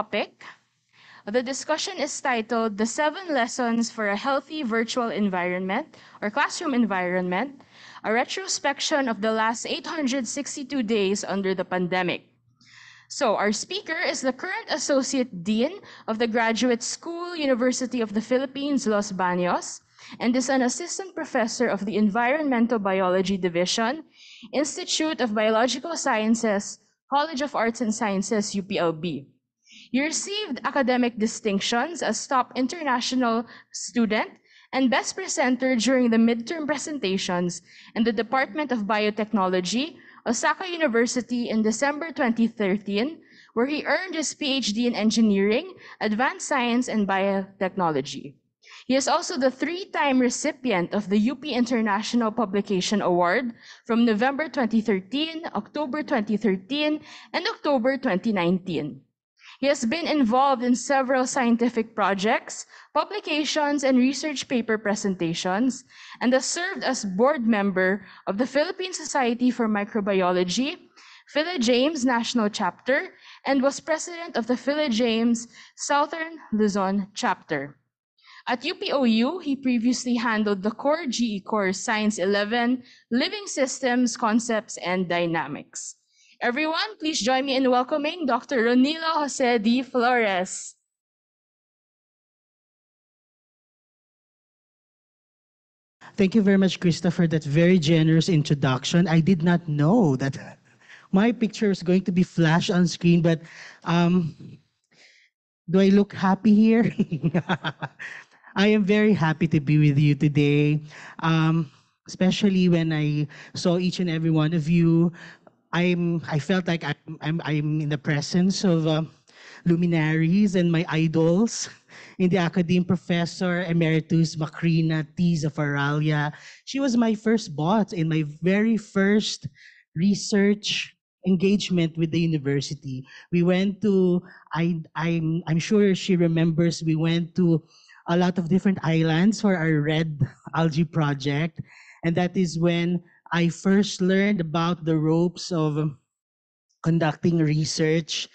topic, the discussion is titled The Seven Lessons for a Healthy Virtual Environment or Classroom Environment, a retrospection of the last 862 days under the pandemic. So, our speaker is the current Associate Dean of the Graduate School, University of the Philippines, Los Baños, and is an Assistant Professor of the Environmental Biology Division, Institute of Biological Sciences, College of Arts and Sciences, UPLB. You received academic distinctions as top international student and best presenter during the midterm presentations in the Department of Biotechnology, Osaka University in December 2013, where he earned his PhD in Engineering, Advanced Science, and Biotechnology. He is also the three-time recipient of the UP International Publication Award from November 2013, October 2013, and October 2019. He has been involved in several scientific projects, publications, and research paper presentations, and has served as board member of the Philippine Society for Microbiology, Phila-James National Chapter, and was president of the Phila-James Southern Luzon Chapter. At UPOU, he previously handled the core GE course Science 11, Living Systems, Concepts, and Dynamics. Everyone, please join me in welcoming Dr. Ronilo Jose D. Flores. Thank you very much, for that very generous introduction. I did not know that my picture is going to be flashed on screen, but um, do I look happy here? I am very happy to be with you today, um, especially when I saw each and every one of you. I'm I felt like I'm I'm, I'm in the presence of uh, luminaries and my idols in the academe professor emeritus Macrina T. She was my first boss in my very first research engagement with the university. We went to I I'm I'm sure she remembers we went to a lot of different islands for our red algae project and that is when I first learned about the ropes of conducting research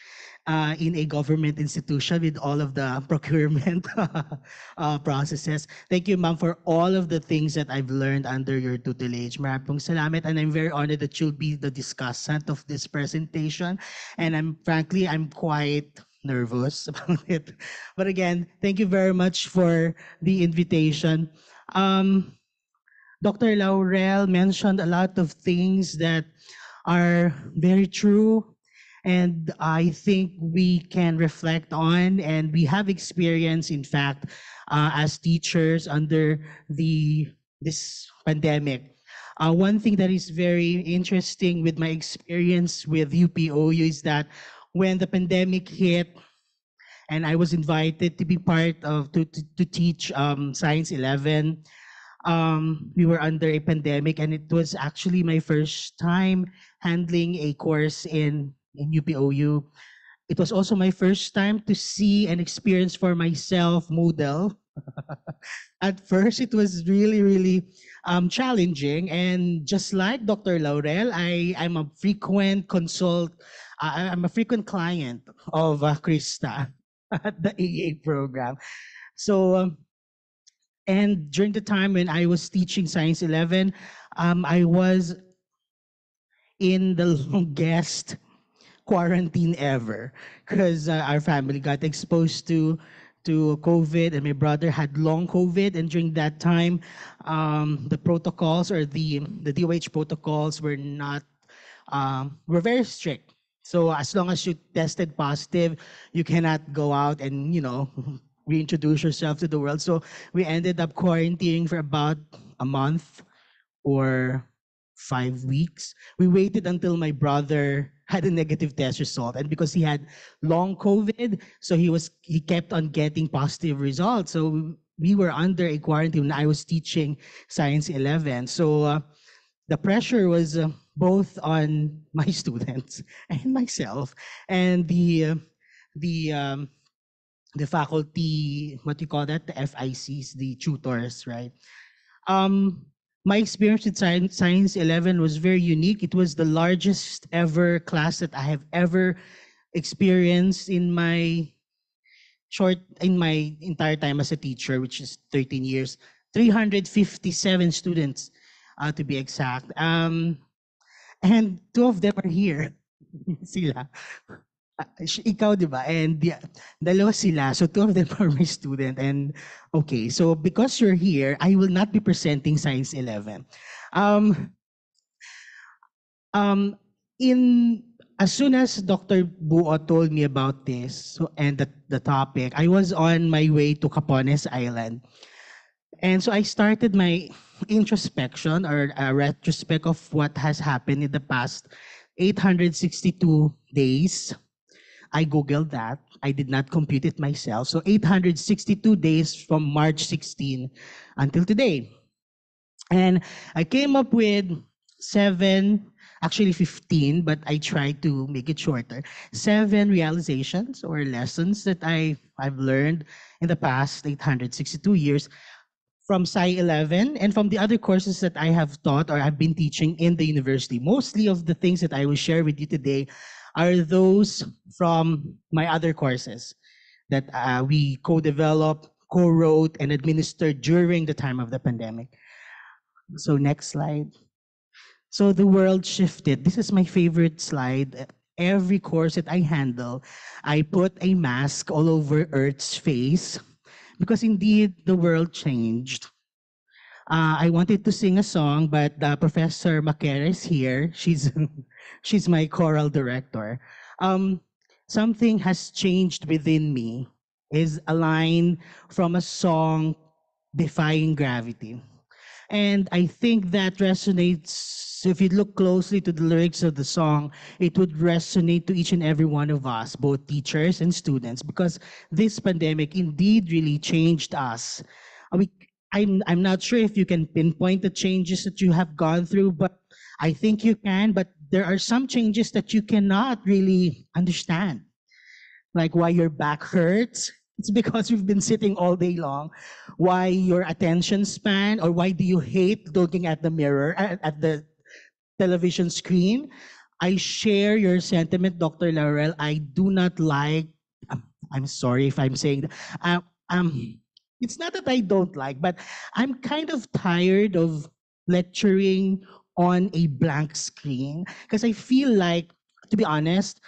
uh, in a government institution with all of the procurement uh, processes. Thank you, ma'am, for all of the things that I've learned under your tutelage. Maraming salamat, and I'm very honored that you'll be the discussant of this presentation. And I'm frankly, I'm quite nervous about it. But again, thank you very much for the invitation. Um, Dr. Laurel mentioned a lot of things that are very true and I think we can reflect on and we have experience in fact uh, as teachers under the this pandemic. Uh, one thing that is very interesting with my experience with UPOU is that when the pandemic hit and I was invited to be part of to, to, to teach um, Science 11, um, we were under a pandemic and it was actually my first time handling a course in in UPOU. It was also my first time to see and experience for myself Moodle. At first, it was really, really um, challenging. And just like Dr. Laurel, I, I'm a frequent consult, uh, I'm a frequent client of uh, Krista at the AA program. So, um, and during the time when I was teaching Science 11, um, I was in the longest quarantine ever because uh, our family got exposed to to COVID and my brother had long COVID and during that time um, the protocols or the the DOH protocols were not um, were very strict. So as long as you tested positive, you cannot go out and you know reintroduce yourself to the world. So we ended up quarantining for about a month or five weeks. We waited until my brother had a negative test result and because he had long covid so he was he kept on getting positive results so we were under a quarantine when i was teaching science 11 so uh, the pressure was uh, both on my students and myself and the uh, the um, the faculty what you call that the fics the tutors right um my experience with science, science 11 was very unique. It was the largest ever class that I have ever experienced in my short in my entire time as a teacher, which is 13 years, 357 students uh, to be exact. Um, and two of them are here. sila. Sh- ikaw, di ba? And the, dalawa sila. So two of them are my student. And okay, so because you're here, I will not be presenting Science 11. Um, um, in as soon as Dr. Buo told me about this so, and the, the topic, I was on my way to Capones Island. And so I started my introspection or a retrospect of what has happened in the past 862 days. I Googled that. I did not compute it myself. So 862 days from March 16 until today. And I came up with seven, actually 15, but I tried to make it shorter. Seven realizations or lessons that I, I've learned in the past 862 years from Sci 11 and from the other courses that I have taught or I've been teaching in the university. Mostly of the things that I will share with you today are those from my other courses that uh, we co-developed, co-wrote, and administered during the time of the pandemic. So next slide. So the world shifted. This is my favorite slide. Every course that I handle, I put a mask all over Earth's face because indeed the world changed. Uh, I wanted to sing a song, but uh, Professor Makera is here. She's she's my choral director. Um, something has changed within me. Is a line from a song, "Defying Gravity," and I think that resonates. If you look closely to the lyrics of the song, it would resonate to each and every one of us, both teachers and students, because this pandemic indeed really changed us. We, I'm, I'm not sure if you can pinpoint the changes that you have gone through, but I think you can. But there are some changes that you cannot really understand, like why your back hurts. It's because you've been sitting all day long. Why your attention span, or why do you hate looking at the mirror, at, at the television screen? I share your sentiment, Dr. Laurel. I do not like, I'm, I'm sorry if I'm saying that. Um, um, it's not that I don't like, but I'm kind of tired of lecturing on a blank screen because I feel like, to be honest,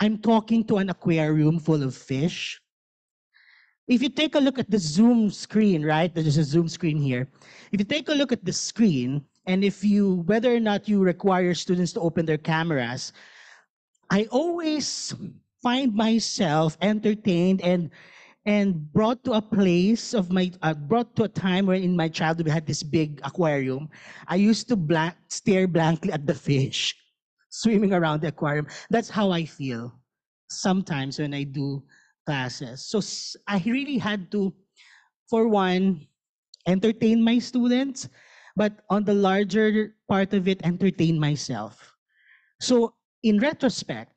I'm talking to an aquarium full of fish. If you take a look at the Zoom screen, right? There's a Zoom screen here. If you take a look at the screen, and if you, whether or not you require students to open their cameras, I always find myself entertained and and brought to a place of my uh, brought to a time where in my childhood we had this big aquarium. I used to blank stare blankly at the fish swimming around the aquarium. That's how i feel sometimes when i do classes. So i really had to for one entertain my students but on the larger part of it entertain myself. So in retrospect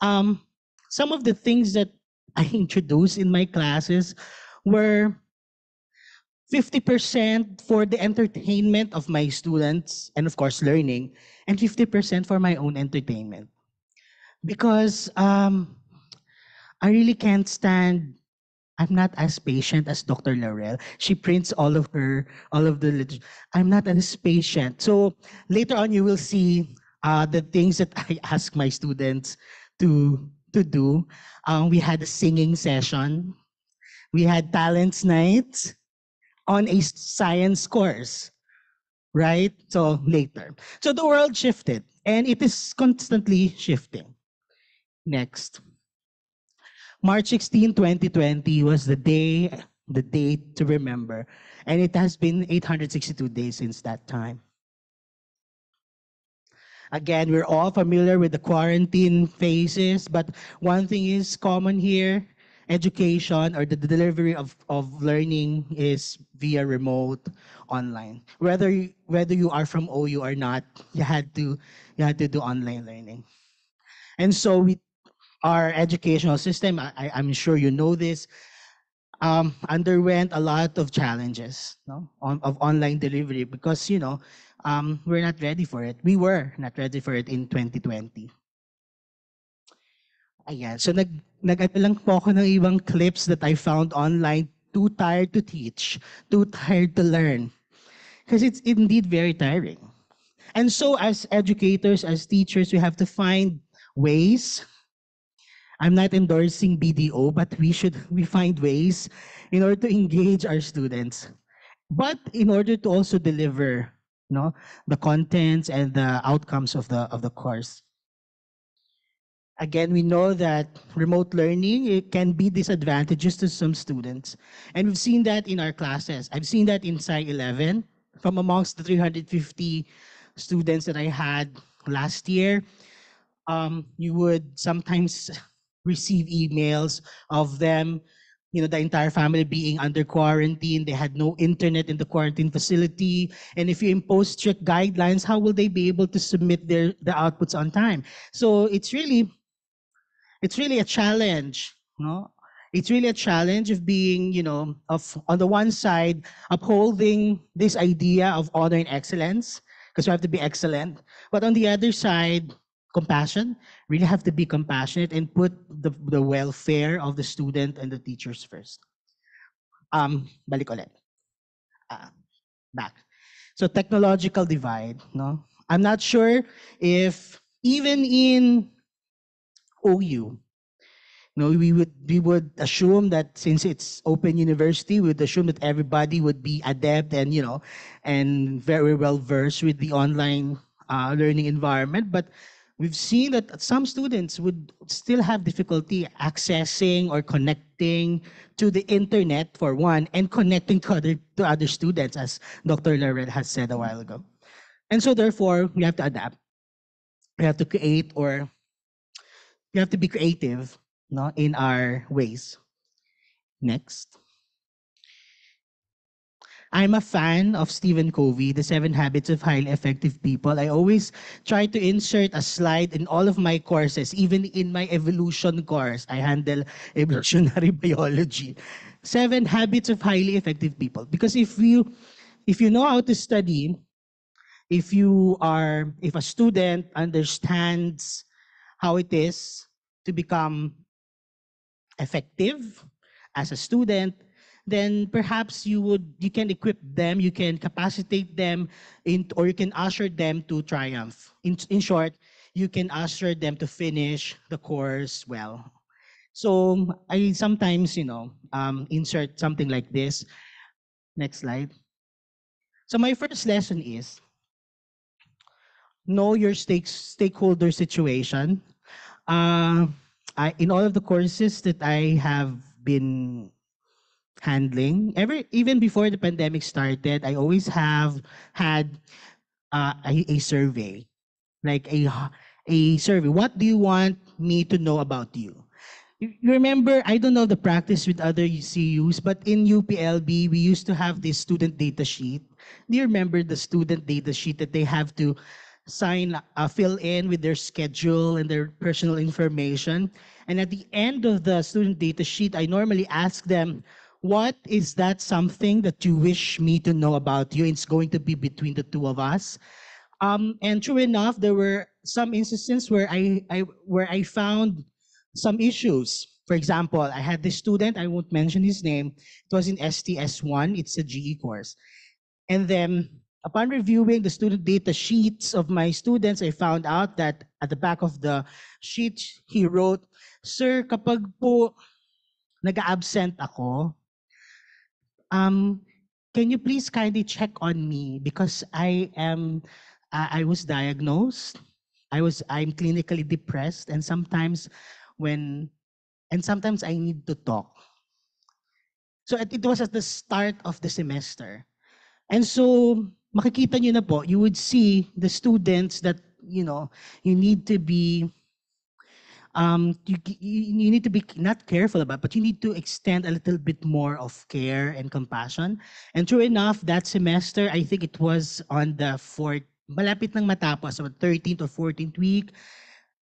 um, some of the things that I introduce in my classes were 50% for the entertainment of my students and of course learning and 50% for my own entertainment. Because um, i really can't stand i'm not as patient as dr laurel. She prints all of her all of the lit- i'm not as patient. So later on you will see uh, the things that i ask my students to to do um, we had a singing session we had talents night on a science course, right? So later. So the world shifted and it is constantly shifting. Next. March 16, 2020 was the day, the date to remember. And it has been 862 days since that time. Again, we're all familiar with the quarantine phases, but one thing is common here education or the delivery of, of learning is via remote online whether you, whether you are from OU or not you had to you had to do online learning and so we our educational system I, I'm sure you know this um, underwent a lot of challenges no? on, of online delivery because you know um, we're not ready for it we were not ready for it in 2020 Ayan. So nag nag lang po ako ng ibang clips that I found online. Too tired to teach, too tired to learn. Because it's indeed very tiring. And so as educators, as teachers, we have to find ways. I'm not endorsing BDO, but we should we find ways in order to engage our students. But in order to also deliver no the contents and the outcomes of the of the course again, we know that remote learning it can be disadvantageous to some students. And we've seen that in our classes. I've seen that in Sci 11 from amongst the 350 students that I had last year. Um, you would sometimes receive emails of them, you know, the entire family being under quarantine. They had no internet in the quarantine facility. And if you impose strict guidelines, how will they be able to submit their, their outputs on time? So it's really it's really a challenge no it's really a challenge of being you know of on the one side upholding this idea of honor and excellence because we have to be excellent but on the other side compassion really have to be compassionate and put the, the welfare of the student and the teachers first um balik ulit Ah, back so technological divide no i'm not sure if even in OU. No, we would we would assume that since it's open university, we would assume that everybody would be adept and you know, and very well versed with the online uh, learning environment. But we've seen that some students would still have difficulty accessing or connecting to the internet for one, and connecting to other to other students, as Dr. Laurel has said a while ago. And so therefore, we have to adapt. We have to create or we have to be creative no, in our ways. Next. I'm a fan of Stephen Covey, The Seven Habits of Highly Effective People. I always try to insert a slide in all of my courses, even in my evolution course. I handle evolutionary biology. Seven Habits of Highly Effective People. Because if you if you know how to study, if you are if a student understands how it is to become effective as a student, then perhaps you would you can equip them, you can capacitate them in or you can usher them to triumph. In in short, you can usher them to finish the course well. So I sometimes, you know, um, insert something like this. Next slide. So my first lesson is know your stake, stakeholder situation. Uh, I, in all of the courses that I have been handling, ever even before the pandemic started, I always have had uh, a, a survey, like a a survey. What do you want me to know about you? You remember, I don't know the practice with other CUs, but in UPLB, we used to have this student data sheet. Do you remember the student data sheet that they have to sign, uh, fill in with their schedule and their personal information. And at the end of the student data sheet, I normally ask them, what is that something that you wish me to know about you? It's going to be between the two of us. Um, and true enough, there were some instances where I, I where I found some issues. For example, I had this student, I won't mention his name. It was in STS1, it's a GE course. And then Upon reviewing the student data sheets of my students, I found out that at the back of the sheet, he wrote, Sir, kapag po nag-absent ako, um, can you please kindly check on me because I am, uh, I was diagnosed. I was, I'm clinically depressed and sometimes when, and sometimes I need to talk. So it, it was at the start of the semester. And so makikita nyo na po, you would see the students that, you know, you need to be, um, you, you need to be not careful about, but you need to extend a little bit more of care and compassion. And true enough, that semester, I think it was on the fourth, malapit ng matapos, about 13th or 14th week,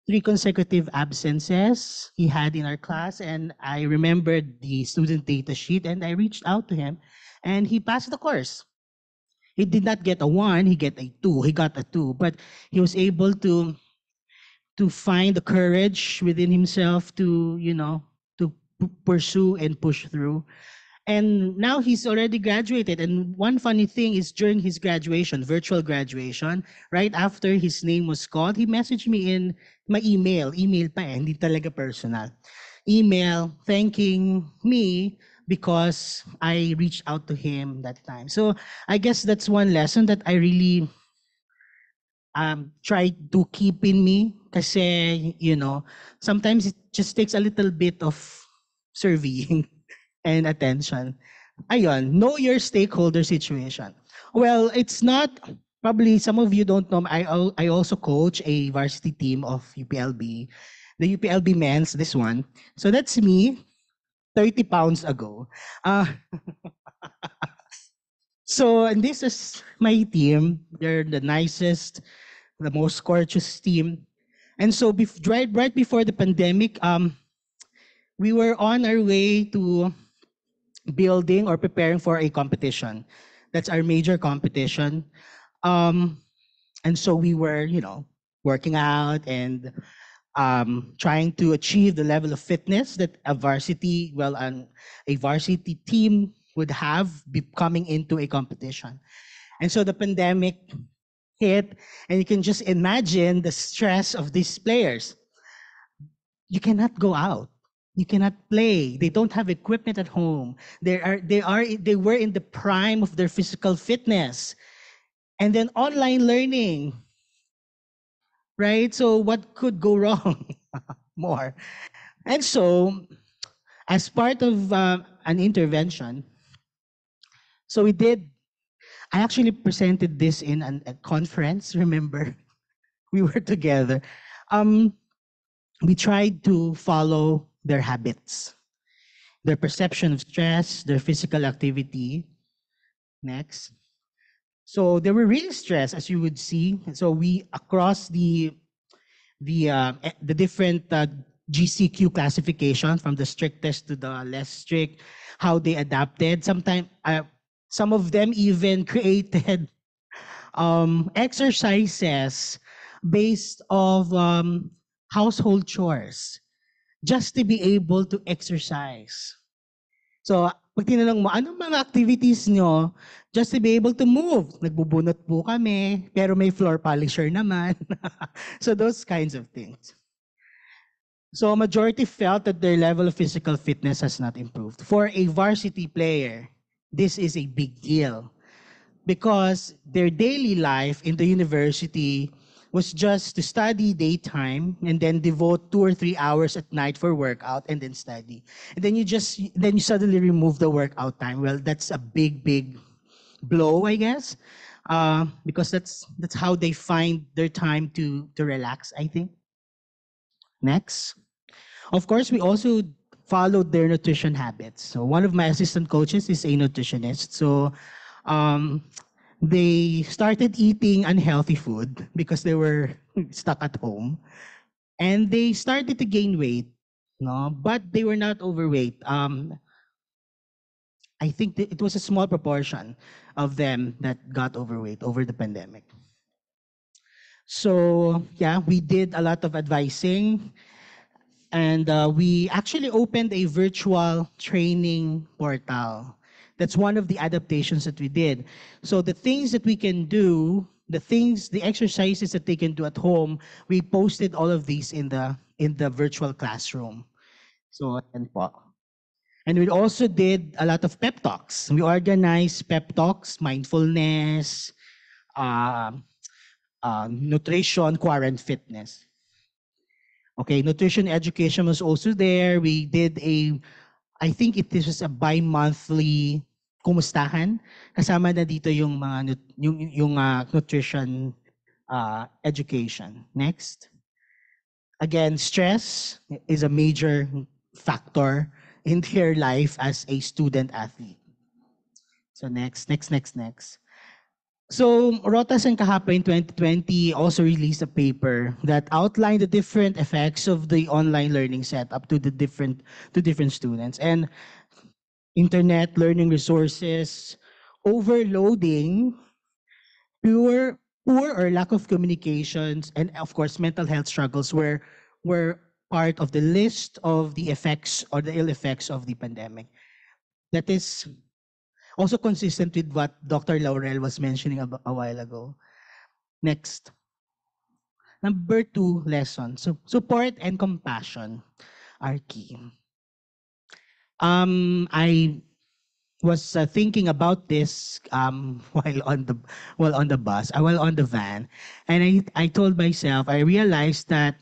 three consecutive absences he had in our class. And I remembered the student data sheet and I reached out to him and he passed the course. He did not get a one, he get a two. He got a two, but he was able to to find the courage within himself to, you know, to pursue and push through. And now he's already graduated. And one funny thing is during his graduation, virtual graduation, right after his name was called, he messaged me in my email. Email pa eh, hindi talaga personal. Email thanking me because I reached out to him that time. So I guess that's one lesson that I really um, try to keep in me kasi, you know, sometimes it just takes a little bit of surveying and attention. Ayun, know your stakeholder situation. Well, it's not, probably some of you don't know, I, I also coach a varsity team of UPLB, the UPLB men's, this one. So that's me 30 pounds ago. Uh, so, and this is my team. They're the nicest, the most gorgeous team. And so, bef- right, right before the pandemic, um, we were on our way to building or preparing for a competition. That's our major competition. Um, and so we were, you know, working out and um, trying to achieve the level of fitness that a varsity, well, an, a varsity team would have be coming into a competition. And so the pandemic hit, and you can just imagine the stress of these players. You cannot go out. You cannot play. They don't have equipment at home. They are they are they were in the prime of their physical fitness. And then online learning. Right? So what could go wrong more? And so as part of uh, an intervention, so we did I actually presented this in an, a conference, remember? We were together. Um, we tried to follow their habits, their perception of stress, their physical activity. Next. So they were really stressed, as you would see. So we across the the uh, the different uh, GCQ classification from the strictest to the less strict, how they adapted. Sometimes uh, some of them even created um, exercises based of um, household chores just to be able to exercise. So, pag tinanong mo, anong mga activities nyo just to be able to move? Nagbubunot po kami, pero may floor polisher naman. so, those kinds of things. So, majority felt that their level of physical fitness has not improved. For a varsity player, this is a big deal because their daily life in the university was just to study daytime and then devote two or three hours at night for workout and then study. And then you just then you suddenly remove the workout time. Well, that's a big, big blow, I guess, uh, because that's that's how they find their time to to relax. I think. Next, of course, we also followed their nutrition habits. So one of my assistant coaches is a nutritionist. So um, they started eating unhealthy food because they were stuck at home. And they started to gain weight no? But they were not overweight. Um i think it was a small proportion of them that got overweight over the pandemic. So yeah we did a lot of advising and uh, we actually opened a virtual training portal that's one of the adaptations that we did. So the things that we can do, the things, the exercises that they can do at home, we posted all of these in the in the virtual classroom. So and. And we also did a lot of pep talks. We organized pep talks, mindfulness, uh, uh, nutrition, quarant fitness. Okay, nutrition education was also there. We did a, I think it was a bi-monthly kumustahan. Kasama na dito yung mga yung yung uh, nutrition uh, education. Next. Again, stress is a major factor in their life as a student athlete. So next, next, next, next. So Rotas and Cahapay in 2020 also released a paper that outlined the different effects of the online learning setup to the different to different students. And internet learning resources, overloading, pure poor or lack of communications, and of course, mental health struggles were were part of the list of the effects or the ill effects of the pandemic. That is also consistent with what Dr. Laurel was mentioning a, a while ago. Next. Number two lesson. So support and compassion are key. Um, I was uh, thinking about this um, while on the while on the bus, uh, while on the van, and I I told myself I realized that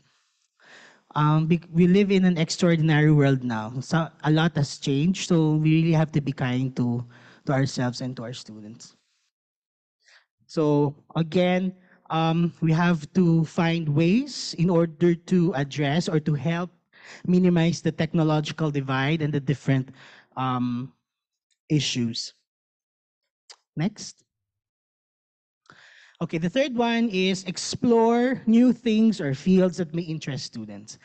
um, we live in an extraordinary world now. So a lot has changed, so we really have to be kind to to ourselves and to our students. So again, um, we have to find ways in order to address or to help minimize the technological divide and the different um, issues. Next. Okay, the third one is explore new things or fields that may interest students.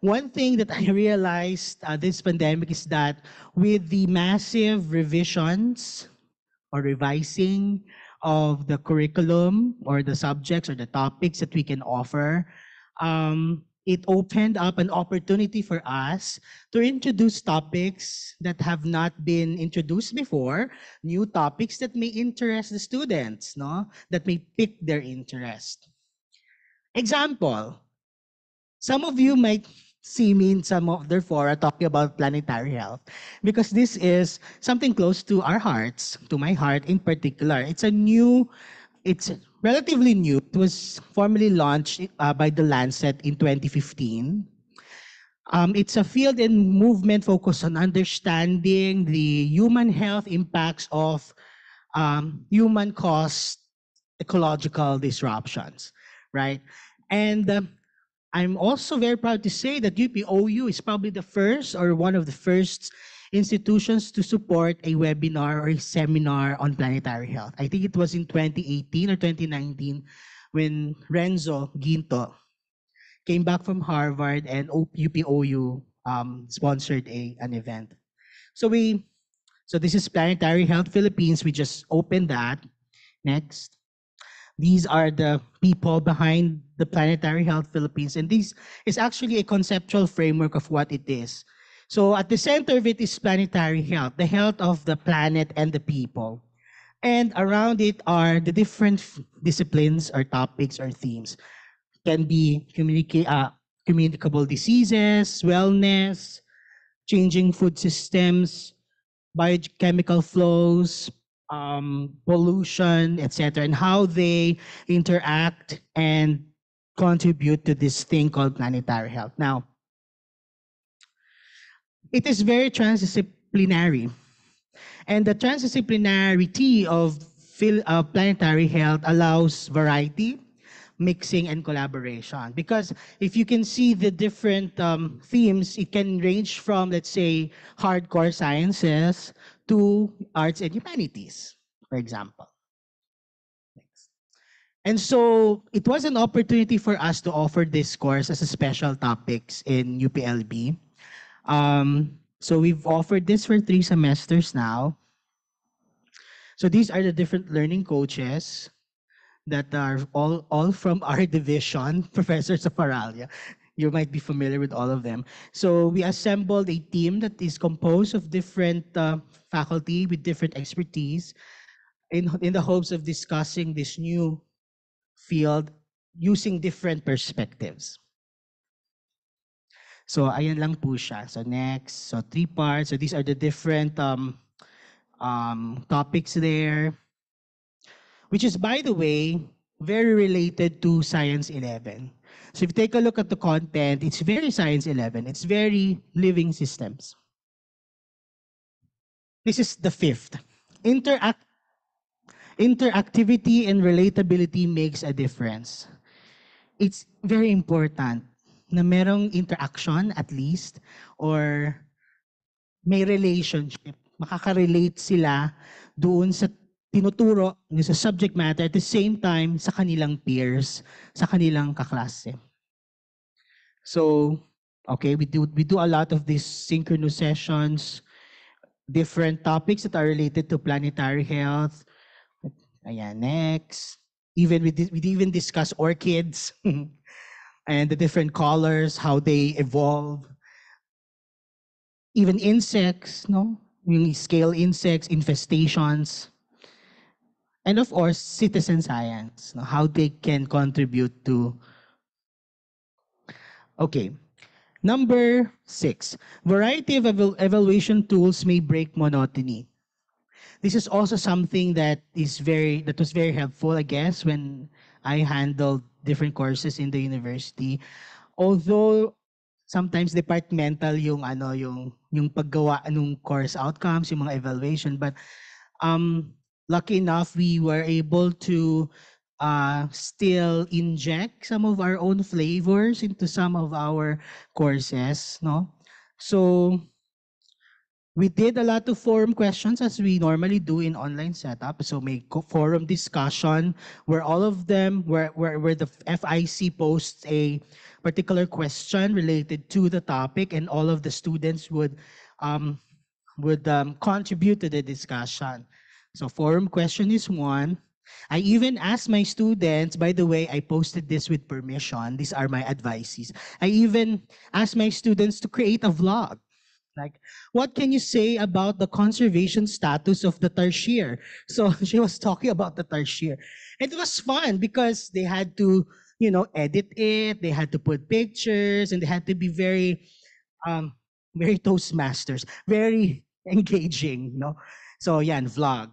One thing that I realized uh, this pandemic is that with the massive revisions or revising of the curriculum or the subjects or the topics that we can offer, um, it opened up an opportunity for us to introduce topics that have not been introduced before, new topics that may interest the students, no? That may pick their interest. Example, some of you might see me in some of their fora talking about planetary health because this is something close to our hearts, to my heart in particular. It's a new, it's relatively new. It was formally launched uh, by the Lancet in 2015. Um, it's a field and movement focused on understanding the human health impacts of um, human caused ecological disruptions, right? And um, I'm also very proud to say that UPOU is probably the first or one of the first institutions to support a webinar or a seminar on planetary health. I think it was in 2018 or 2019 when Renzo Guinto came back from Harvard and UPOU um, sponsored a, an event. So we, so this is Planetary Health Philippines. We just opened that. Next. These are the people behind the Planetary Health Philippines. And this is actually a conceptual framework of what it is. So at the center of it is planetary health, the health of the planet and the people. And around it are the different disciplines or topics or themes. Can be communica- uh, communicable diseases, wellness, changing food systems, biochemical flows, um, pollution, etc., and how they interact and contribute to this thing called planetary health. Now, it is very transdisciplinary. And the transdisciplinarity of uh, planetary health allows variety, mixing, and collaboration. Because if you can see the different um, themes, it can range from, let's say, hardcore sciences to arts and humanities, for example. And so it was an opportunity for us to offer this course as a special topics in UPLB. Um, so we've offered this for three semesters now. So these are the different learning coaches that are all, all from our division, professors of Paralia. You might be familiar with all of them. So we assembled a team that is composed of different uh, faculty with different expertise in, in the hopes of discussing this new field using different perspectives. So ayan lang po siya. So next, so three parts. So these are the different um, um, topics there, which is, by the way, very related to Science 11. So if you take a look at the content, it's very Science 11. It's very living systems. This is the fifth. Interact interactivity and relatability makes a difference. It's very important na merong interaction at least or may relationship. Makaka-relate sila doon sa tinuturo sa subject matter at the same time sa kanilang peers, sa kanilang kaklase. So, okay, we do we do a lot of these synchronous sessions, different topics that are related to planetary health. Ayan, next. even we, we even discuss orchids and the different colors, how they evolve. Even insects, no? Yung scale insects, infestations. And of course, citizen science, no? how they can contribute to. Okay. Number six, variety of eval- evaluation tools may break monotony. This is also something that is very that was very helpful, I guess, when I handled different courses in the university. Although sometimes departmental yung ano yung yung paggawa ng course outcomes, yung mga evaluation, but um lucky enough we were able to uh, still inject some of our own flavors into some of our courses, no? So we did a lot of forum questions as we normally do in online setup. So make forum discussion where all of them, where, where, where the FIC posts a particular question related to the topic and all of the students would, um, would um, contribute to the discussion. So forum question is one. I even asked my students, by the way, I posted this with permission. These are my advices. I even asked my students to create a vlog. Like, what can you say about the conservation status of the tarsier? So she was talking about the tarsier. It was fun because they had to, you know, edit it, they had to put pictures, and they had to be very, um, very Toastmasters, very engaging, you know? So yeah, and vlog.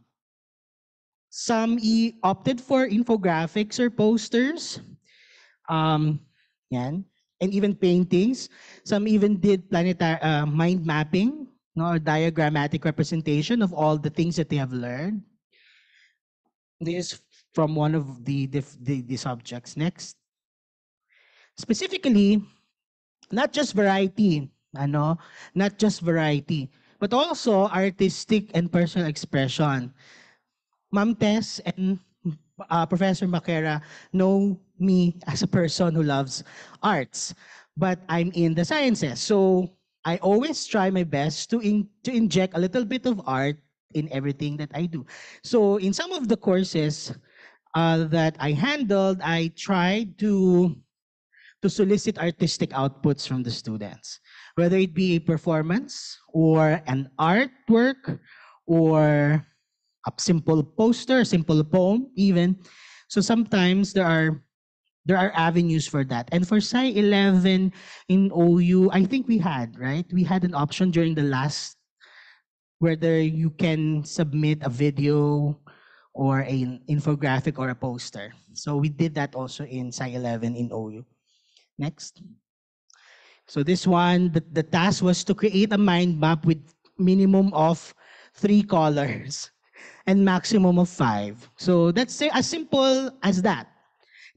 Some e opted for infographics or posters. Um, yan. And even paintings. Some even did planetary uh, mind mapping, no, or diagrammatic representation of all the things that they have learned. This is from one of the, the, the, the subjects. Next. Specifically, not just variety, ano, not just variety, but also artistic and personal expression. Ma'am Tess and uh, Professor Makera know me as a person who loves arts, but I'm in the sciences. So I always try my best to, in, to inject a little bit of art in everything that I do. So in some of the courses uh, that I handled, I tried to to solicit artistic outputs from the students, whether it be a performance or an artwork or a simple poster, simple poem, even. So sometimes there are there are avenues for that. And for Sci 11 in OU, I think we had, right? We had an option during the last whether you can submit a video or an infographic or a poster. So we did that also in Sci 11 in OU. Next. So this one, the, the task was to create a mind map with minimum of three colors and maximum of five. So that's as simple as that.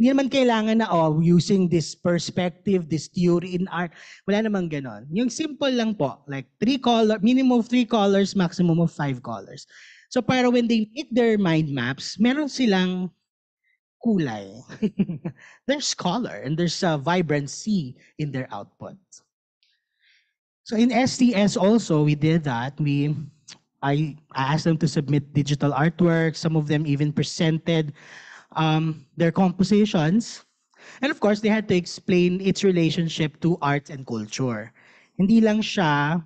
Hindi naman kailangan na, oh, using this perspective, this theory in art. Wala namang ganon. Yung simple lang po, like three color, minimum of three colors, maximum of five colors. So para when they make their mind maps, meron silang kulay. there's color and there's a vibrancy in their output. So in STS also, we did that. We I asked them to submit digital artwork. Some of them even presented um, their compositions. And of course, they had to explain its relationship to arts and culture. Hindi lang siya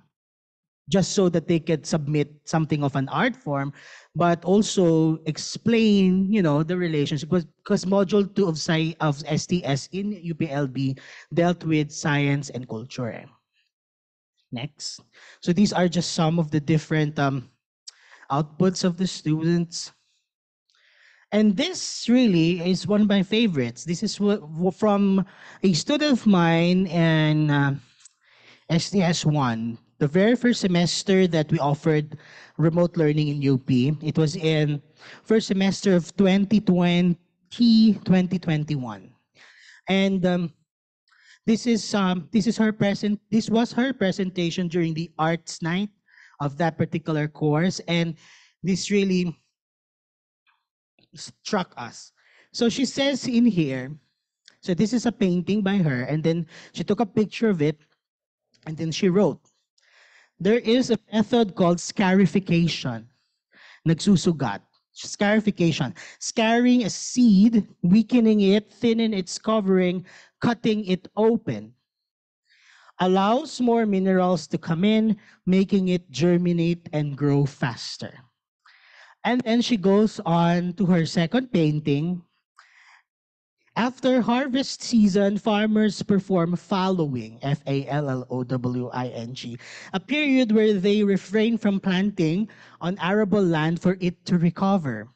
just so that they could submit something of an art form, but also explain, you know, the relationship. Because module two of, of STS in UPLB dealt with science and culture. Next. So these are just some of the different um, outputs of the students. And this really is one of my favorites. This is from a student of mine in uh, STS 1, the very first semester that we offered remote learning in UP. It was in first semester of 2020, 2021. And um, this is um, this is her present. This was her presentation during the arts night of that particular course, and this really struck us. So she says in here, so this is a painting by her, and then she took a picture of it, and then she wrote, there is a method called scarification, nagsusugat. scarification, scarring a seed, weakening it, thinning its covering, cutting it open. Allows more minerals to come in, making it germinate and grow faster. And then she goes on to her second painting. After harvest season, farmers perform fallowing, F A L L O W I N G, a period where they refrain from planting on arable land for it to recover.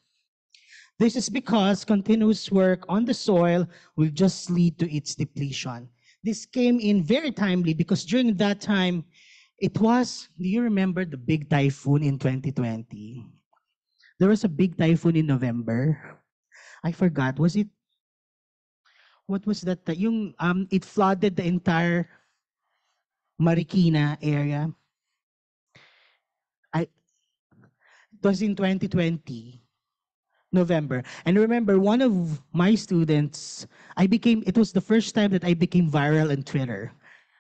This is because continuous work on the soil will just lead to its depletion. This came in very timely because during that time, it was, do you remember the big typhoon in 2020? There was a big typhoon in November. I forgot. Was it what was that? Yung um it flooded the entire Marikina area. I it was in 2020 November. And remember one of my students I became it was the first time that I became viral on Twitter.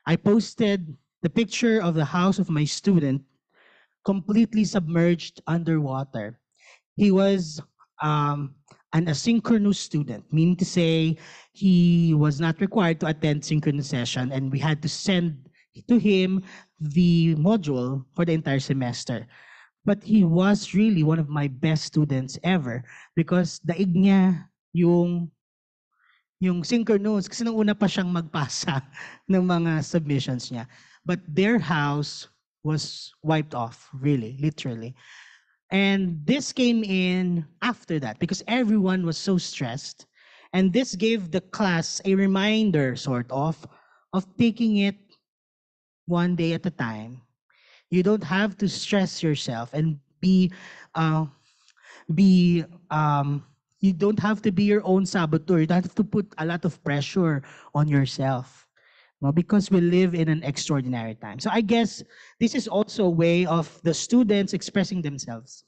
I posted the picture of the house of my student completely submerged underwater. He was um, an asynchronous student, meaning to say he was not required to attend synchronous session, and we had to send to him the module for the entire semester. But he was really one of my best students ever because daig niya yung yung synchronous kasi nung una pa siyang magpasa ng mga submissions niya. But their house was wiped off, really, literally. And this came in after that because everyone was so stressed. And this gave the class a reminder, sort of, of taking it one day at a time. You don't have to stress yourself and be, uh, be, um, you don't have to be your own saboteur. You don't have to put a lot of pressure on yourself. No, because we live in an extraordinary time. So I guess this is also a way of the students expressing themselves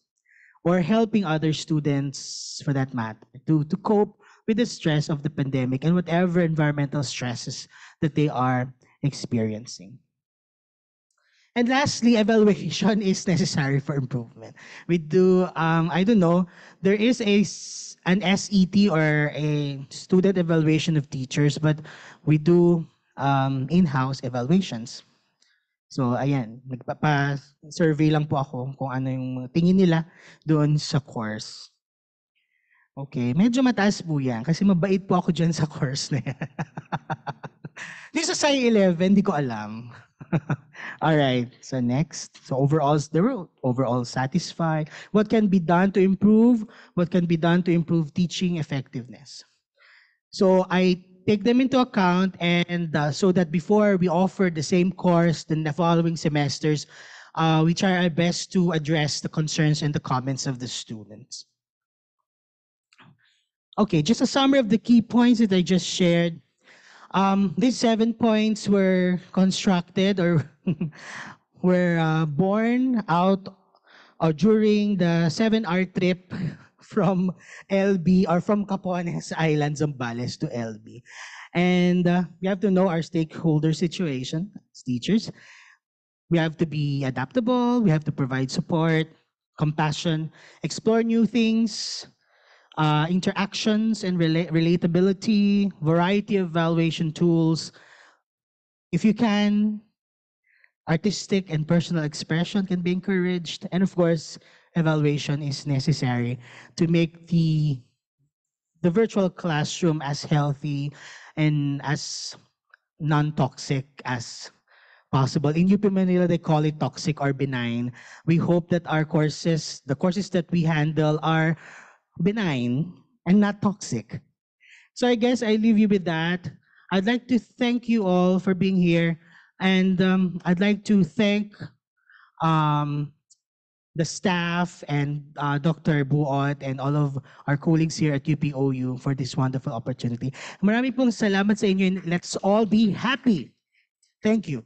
or helping other students for that matter to, to cope with the stress of the pandemic and whatever environmental stresses that they are experiencing. And lastly, evaluation is necessary for improvement. We do, um, I don't know, there is a an SET or a student evaluation of teachers, but we do um, in-house evaluations. So, ayan, nagpapa-survey lang po ako kung ano yung tingin nila doon sa course. Okay, medyo mataas po yan kasi mabait po ako dyan sa course na yan. Di sa Sci 11, di ko alam. All right, so next. So overall, they were overall satisfied. What can be done to improve? What can be done to improve teaching effectiveness? So I take them into account and uh, so that before we offer the same course in the following semesters, uh, we try our best to address the concerns and the comments of the students. Okay, just a summary of the key points that I just shared. Um, these seven points were constructed or were uh, born out or during the seven hour trip from LB or from Capones Island, Zambales to LB. And uh, we have to know our stakeholder situation as teachers. We have to be adaptable, we have to provide support, compassion, explore new things, uh, interactions and rela- relatability, variety of evaluation tools. If you can, artistic and personal expression can be encouraged. And of course, evaluation is necessary to make the the virtual classroom as healthy and as non-toxic as possible. In UP Manila, they call it toxic or benign. We hope that our courses, the courses that we handle are benign and not toxic. So I guess I leave you with that. I'd like to thank you all for being here. And um, I'd like to thank um, the staff and uh, Dr. Buot and all of our colleagues here at UPOU for this wonderful opportunity. Marami pong salamat sa inyo and let's all be happy. Thank you.